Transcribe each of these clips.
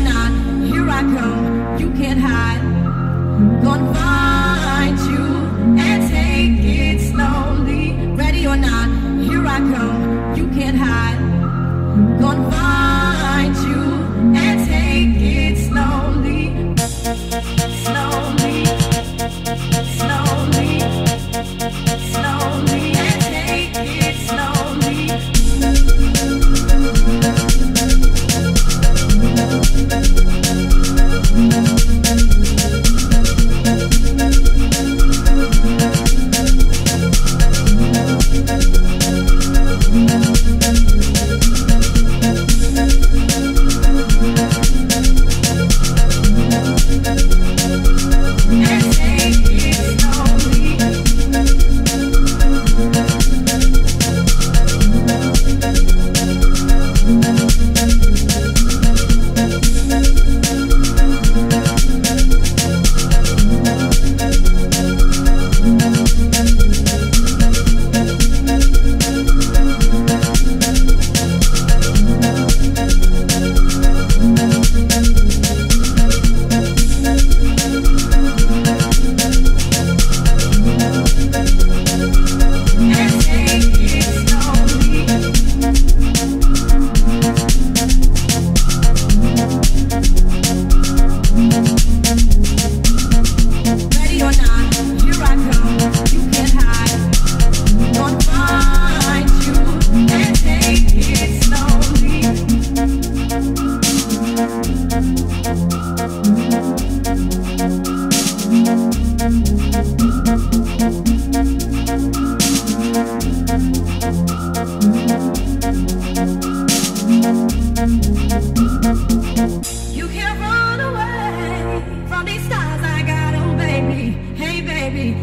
or not, here I come, you can't hide. Gonna find you and take it slowly. Ready or not, here I come, you can't hide.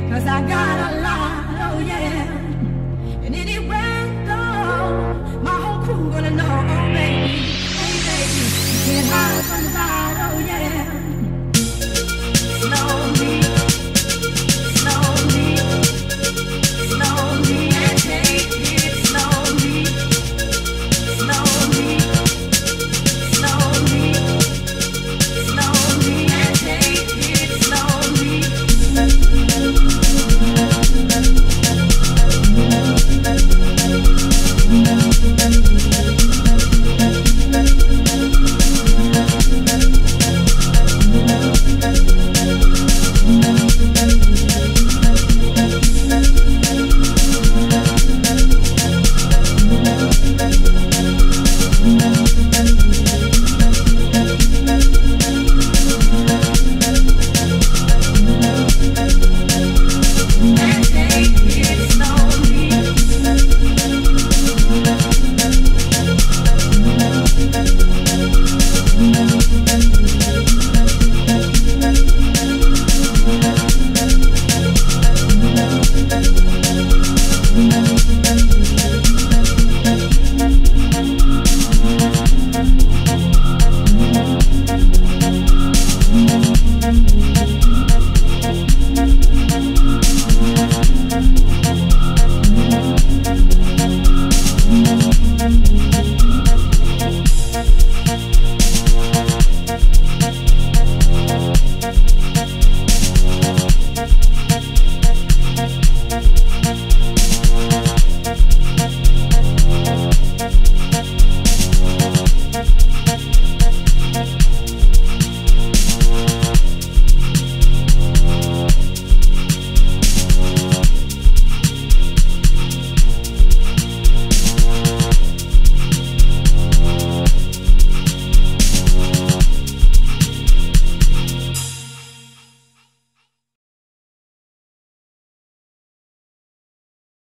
cause I got a lot, oh yeah. And anywhere I go, my whole crew gonna know, oh baby, hey baby, you can't hide